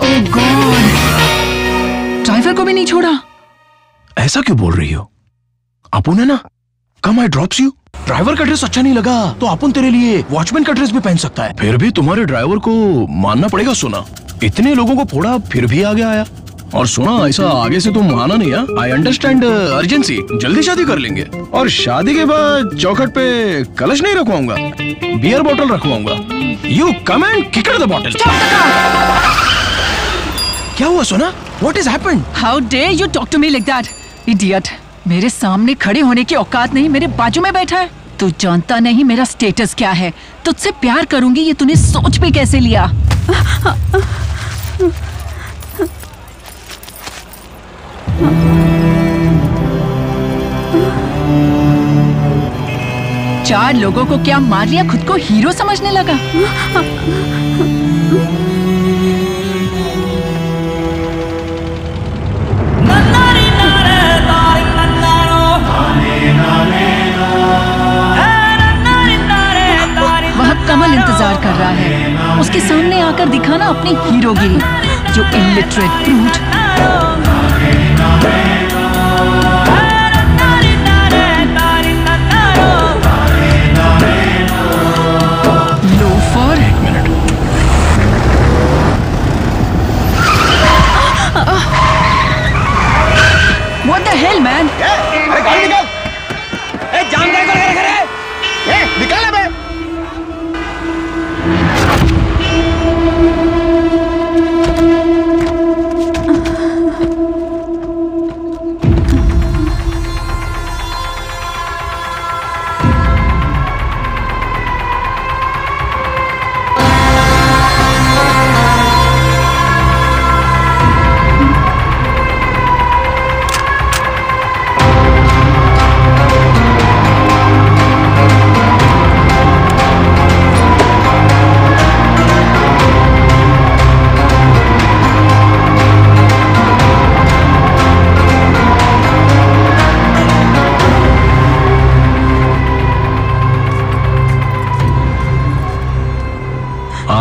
ओह God driver को भी नहीं छोड़ा। ऐसा क्यों बोल रही हो? अपुन है ना come I drops you driver का ड्रेस अच्छा नहीं लगा तो अपुन तेरे लिए वॉचमैन का ड्रेस भी पहन सकता है। फिर भी तुम्हारे ड्राइवर को मानना पड़ेगा, सुना। इतने लोगों को फोड़ा, फिर भी आगे आया। और सुना ऐसा आगे से तुम आना नहीं है? आई अंडरस्टैंड अर्जेंसी जल्दी शादी कर लेंगे। और शादी के बाद चौखट पे कलश नहीं रखवाऊँगा बियर बोतल रखवाऊँगा। You come and kick the bottle क्या हुआ सोना? What is happened how dare you talk to me like that idiot मेरे सामने खड़े होने की औकात नहीं मेरे बाजू में बैठा है। तू जानता नहीं मेरा स्टेटस क्या है। तुझसे प्यार करूँगी ये तूने सोच भी कैसे लिया? चार लोगों को क्या मार लिया? खुद को हीरो समझने लगा। वह कमल इंतज़ार कर रहा है। उसके सामने आकर दिखाना अपनी हीरोगिरी जो इलिटरेट ब्रूट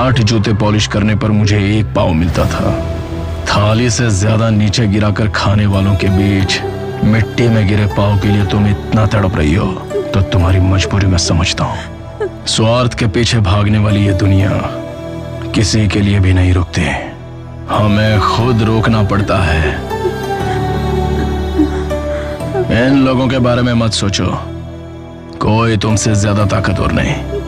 आठ जूते पॉलिश करने पर मुझे एक पाव मिलता था। थाली से ज़्यादा नीचे गिराकर खाने वालों के बीच मिट्टी में गिरे पाव के लिए तुम इतना तड़प रही हो तो तुम्हारी मजबूरी मैं समझता हूँ। स्वार्थ के पीछे भागने वाली ये दुनिया किसी के लिए भी नहीं रुकती। हमें खुद रोकना पड़ता है। इन लोगों के बारे में मत सोचो। कोई तुमसे ज़्यादा ताकतवर नहीं।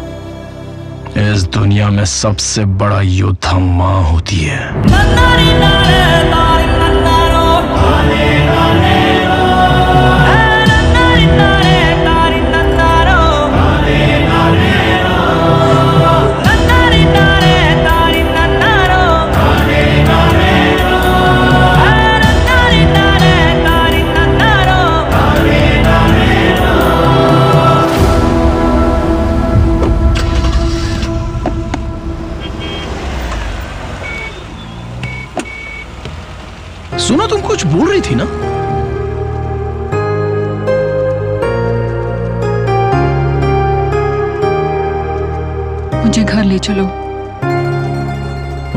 इस दुनिया में सबसे बड़ा योद्धा माँ होती है। सुना तुम कुछ बोल रही थी ना? मुझे घर ले चलो।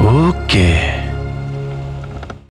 ओके।